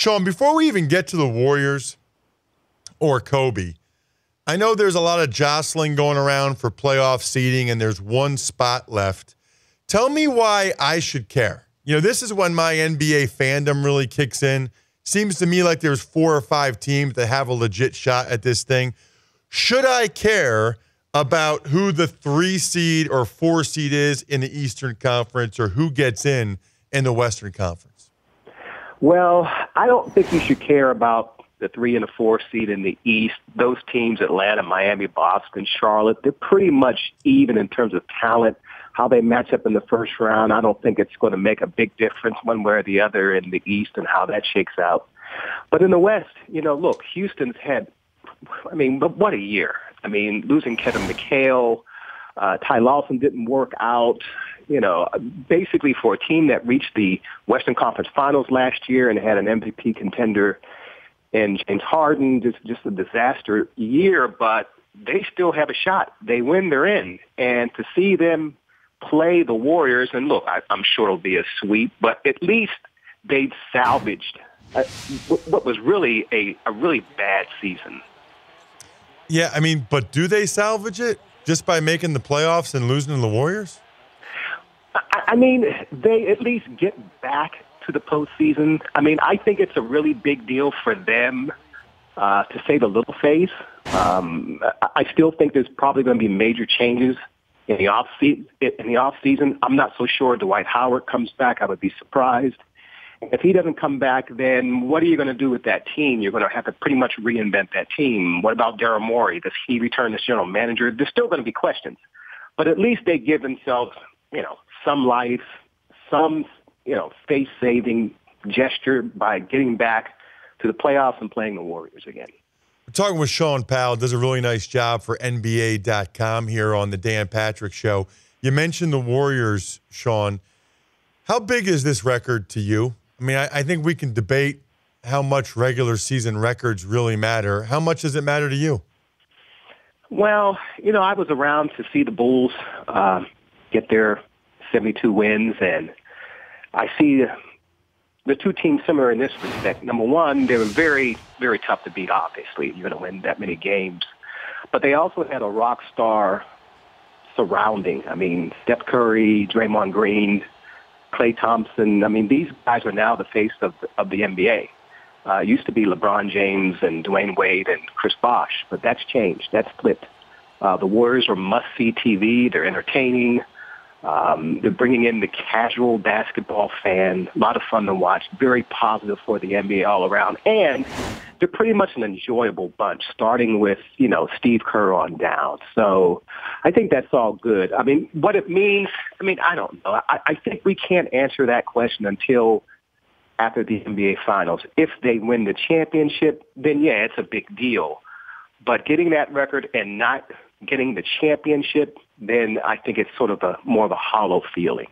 Shaun, before we even get to the Warriors or Kobe, I know there's a lot of jostling going around for playoff seeding, and there's one spot left. Tell me why I should care. You know, this is when my NBA fandom really kicks in. Seems to me like there's four or five teams that have a legit shot at this thing. Should I care about who the three seed or four seed is in the Eastern Conference or who gets in in the Western Conference? Well, I don't think you should care about the three and the four seed in the East. Those teams, Atlanta, Miami, Boston, Charlotte, they're pretty much even in terms of talent. How they match up in the first round, I don't think it's going to make a big difference one way or the other in the East and how that shakes out. But in the West, you know, look, Houston's had, I mean, but what a year. I mean, losing Kevin McHale, uh, Ty Lawson didn't work out. You know, basically for a team that reached the Western Conference Finals last year and had an MVP contender and James Harden, just just a disaster year, but they still have a shot. They win, they're in, and to see them play the Warriors, and look, I, I'm sure it'll be a sweep, but at least they've salvaged uh, what was really a, a really bad season. Yeah, I mean, but do they salvage it just by making the playoffs and losing to the Warriors? I, mean, they at least get back to the postseason. I mean, I think it's a really big deal for them uh, to say the little face. Um, I still think there's probably going to be major changes in the off. In the off season, I'm not so sure Dwight Howard comes back. I would be surprised. If he doesn't come back, then what are you going to do with that team? You're going to have to pretty much reinvent that team. What about Daryl Morey? Does he return as general manager? There's still going to be questions, but at least they give themselves, you know, some life, some, you know, face-saving gesture by getting back to the playoffs and playing the Warriors again. We're talking with Shaun Powell, does a really nice job for NBA.com here on the Dan Patrick Show. You mentioned the Warriors, Shaun. How big is this record to you? I mean, I, I, think we can debate how much regular season records really matter. How much does it matter to you? Well, you know, I was around to see the Bulls uh, get their 72 wins, and I see the two teams similar in this respect. Number one, they were very, very tough to beat, obviously. You're going to win that many games. But they also had a rock star surrounding. I mean, Steph Curry, Draymond Green, Klay Thompson. I mean, these guys are now the face of of the NBA. Uh, used to be LeBron James and Dwyane Wade and Chris Bosh, but that's changed. That's flipped. Uh, the Warriors are must-see TV. They're entertaining. Um, they're bringing in the casual basketball fan. A lot of fun to watch. Very positive for the NBA all around. And they're pretty much an enjoyable bunch, starting with, you know, Steve Kerr on down. So I think that's all good. I mean, what it means, I mean, I don't know. I, I think we can't answer that question until after the NBA Finals. If they win the championship, then yeah, it's a big deal. But getting that record and not getting the championship, then I think it's sort of a more of a hollow feeling.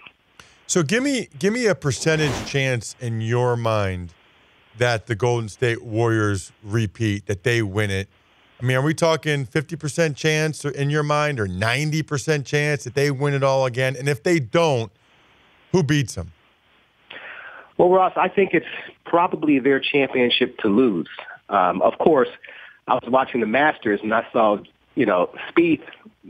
So give me give me a percentage chance in your mind that the Golden State Warriors repeat, that they win it. I mean, are we talking 50% chance in your mind or 90% chance that they win it all again? And if they don't, who beats them? Well, Ross, I think it's probably their championship to lose. Um, of course, I was watching the Masters and I saw you know, Spieth,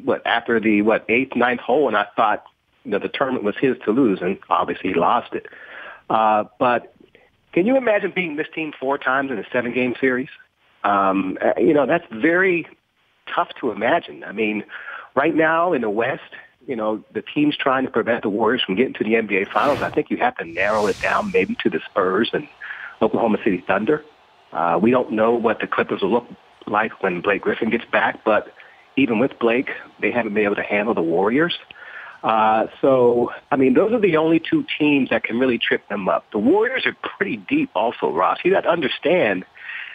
what after the what eighth, ninth hole, and I thought you know the tournament was his to lose, and obviously he lost it. Uh, but can you imagine being this team four times in a seven-game series? Um, uh, you know, that's very tough to imagine. I mean, right now in the West, you know, the teams trying to prevent the Warriors from getting to the NBA Finals. I think you have to narrow it down maybe to the Spurs and Oklahoma City Thunder. Uh, we don't know what the Clippers will look like when Blake Griffin gets back, but even with Blake, they haven't been able to handle the Warriors. Uh, so, I mean, those are the only two teams that can really trip them up. The Warriors are pretty deep also, Ross. You got to understand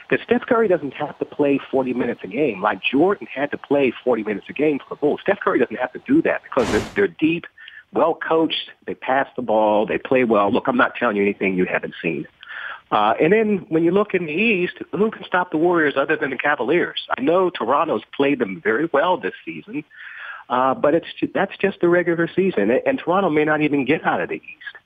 that Steph Curry doesn't have to play 40 minutes a game like Jordan had to play 40 minutes a game for the Bulls. Steph Curry doesn't have to do that because they're, they're deep, well coached, they pass the ball, they play well. Look, I'm not telling you anything you haven't seen. Uh, and then when you look in the East, who can stop the Warriors other than the Cavaliers? I know Toronto's played them very well this season, uh, but it's that's just the regular season, and Toronto may not even get out of the East.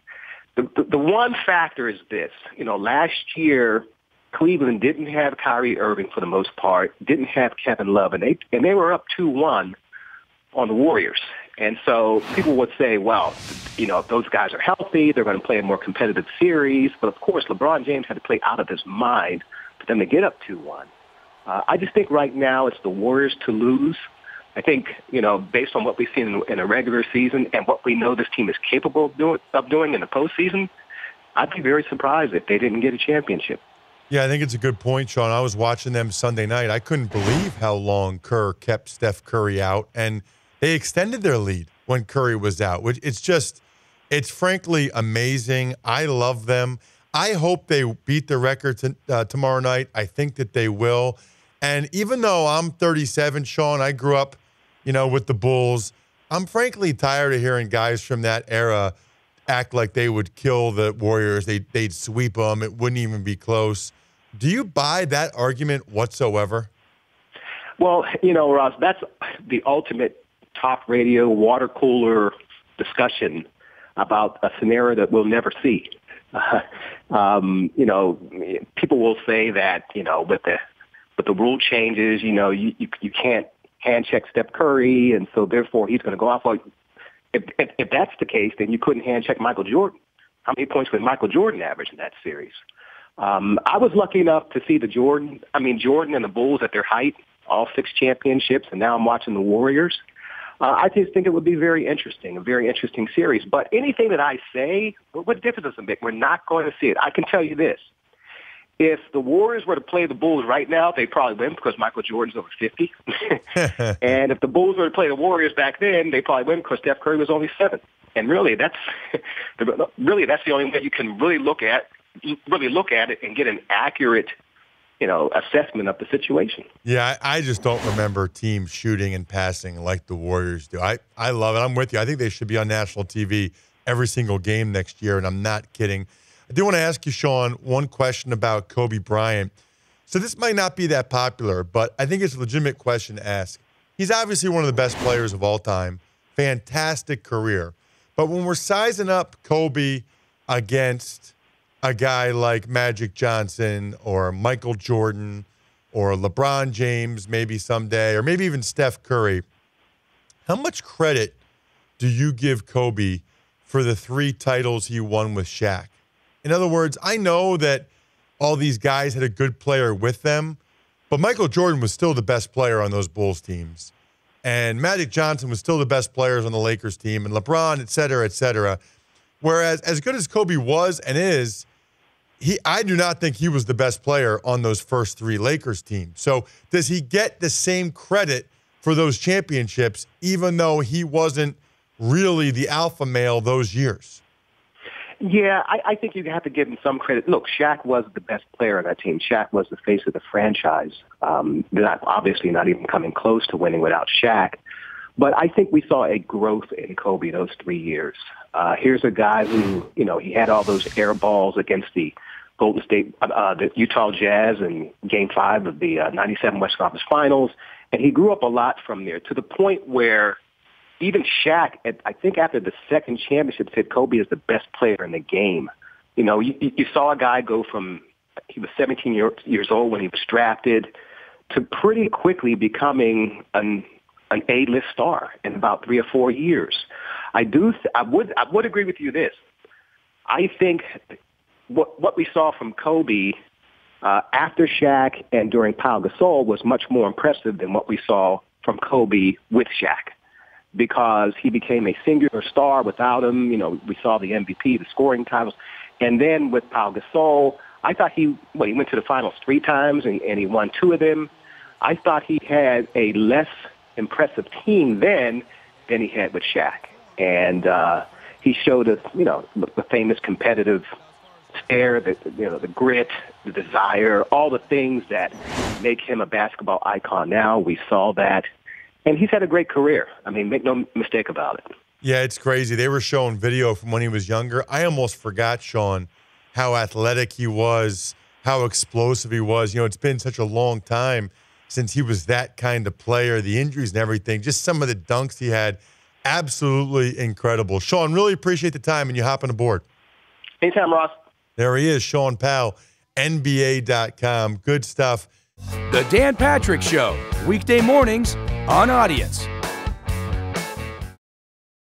the, the, the one factor is this. You know, last year Cleveland didn't have Kyrie Irving for the most part, didn't have Kevin Love, and they and they were up two one on the Warriors. And so people would say, well, you know, those guys are healthy, they're going to play a more competitive series. But of course, LeBron James had to play out of his mind for them to get up 2-1. Uh, I just think right now it's the Warriors to lose. I think, you know, based on what we've seen in, in a regular season and what we know this team is capable of doing, of doing in the postseason, I'd be very surprised if they didn't get a championship. Yeah, I think it's a good point, Shaun. I was watching them Sunday night. I couldn't believe how long Kerr kept Steph Curry out, and they extended their lead when Curry was out. Which it's just, it's frankly amazing. I love them. I hope they beat the record t- uh, tomorrow night. I think that they will. And even though I'm 37, Shaun, I grew up, you know, with the Bulls. I'm frankly tired of hearing guys from that era act like they would kill the Warriors. They they'd sweep them. It wouldn't even be close. Do you buy that argument whatsoever? Well, you know, Ross, that's the ultimate talk radio water cooler discussion about a scenario that we'll never see. Uh, um, you know, people will say that you know with the with the rule changes, you know, you you, you can't hand check Steph Curry, and so therefore he's going to go off. Well, if, if if that's the case, then you couldn't hand check Michael Jordan. How many points would Michael Jordan average in that series? Um, I was lucky enough to see the Jordan, I mean Jordan and the Bulls at their height, all six championships, and now I'm watching the Warriors. Uh, I just think it would be very interesting, a very interesting series. But anything that I say, what difference does it make? We're not going to see it. I can tell you this. If the Warriors were to play the Bulls right now, they'd probably win because Michael Jordan's over 50. and if the Bulls were to play the Warriors back then, they'd probably win because Steph Curry was only seven. And really, that's really that's the only way you can really look at really look at it and get an accurate you know, assessment of the situation. Yeah, I, I, just don't remember teams shooting and passing like the Warriors do. I, I love it. I'm with you. I think they should be on national TV every single game next year, and I'm not kidding. I do want to ask you, Shaun, one question about Kobe Bryant. So this might not be that popular, but I think it's a legitimate question to ask. He's obviously one of the best players of all time. Fantastic career. But when we're sizing up Kobe against a guy like Magic Johnson or Michael Jordan or LeBron James, maybe someday, or maybe even Steph Curry, how much credit do you give Kobe for the three titles he won with Shaq? In other words, I know that all these guys had a good player with them, but Michael Jordan was still the best player on those Bulls teams. And Magic Johnson was still the best players on the Lakers team, and LeBron, et cetera, et cetera. Whereas, as good as Kobe was and is, he I do not think he was the best player on those first three Lakers teams. So does he get the same credit for those championships, even though he wasn't really the alpha male those years? Yeah, I, I think you have to give him some credit. Look, Shaq was the best player on that team. Shaq was the face of the franchise. Um, not obviously not even coming close to winning without Shaq. But I think we saw a growth in Kobe those three years. Uh, here's a guy who, you know, he had all those air balls against the Golden State, uh, the Utah Jazz in Game Five of the uh, '97 West Conference Finals, and he grew up a lot from there to the point where even Shaq, at, I think after the second championship, said Kobe is the best player in the game. You know, you, you saw a guy go from he was 17 year, years old when he was drafted to pretty quickly becoming an an A-list star in about three or four years. I do. I would. I would agree with you. This. I think what what we saw from Kobe uh, after Shaq and during Pau Gasol was much more impressive than what we saw from Kobe with Shaq because he became a singular star without him. You know, we saw the MVP, the scoring titles, and then with Pau Gasol, I thought he well, he went to the finals three times and, and he won two of them. I thought he had a less impressive team then than he had with Shaq, and uh, he showed us, you know, the famous competitive stare, the you know, the grit, the desire, all the things that make him a basketball icon. Now we saw that, and he's had a great career. I mean, make no mistake about it. Yeah, it's crazy. They were showing video from when he was younger. I almost forgot, Shaun, how athletic he was, how explosive he was. You know, it's been such a long time since he was that kind of player, the injuries and everything, just some of the dunks he had. Absolutely incredible. Shaun, really appreciate the time and you hopping aboard. Anytime, Ross. There he is, Shaun Powell, NBA.com. Good stuff. The Dan Patrick Show, weekday mornings on Audience.